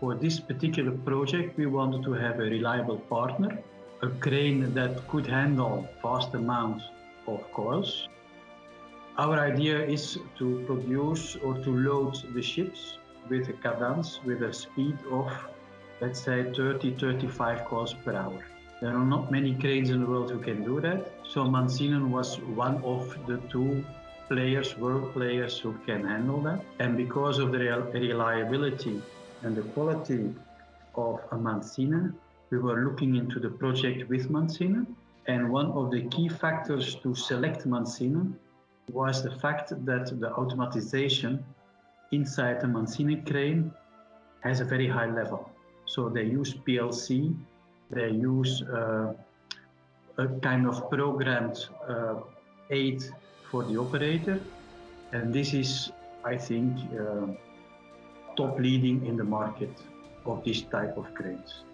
For this particular project, we wanted to have a reliable partner, a crane that could handle vast amounts of coils. Our idea is to produce or to load the ships with a cadence, with a speed of, let's say, 30, 35 coils per hour. There are not many cranes in the world who can do that. So Mantsinen was one of the two players, world players who can handle that. And because of the reliability and the quality of a Mantsinen, we were looking into the project with Mantsinen, And one of the key factors to select Mantsinen was the fact that the automatization inside the Mantsinen crane has a very high level. So they use PLC, they use uh, a kind of programmed uh, aid for the operator. And this is, I think, uh, top leading in the market of this type of cranes.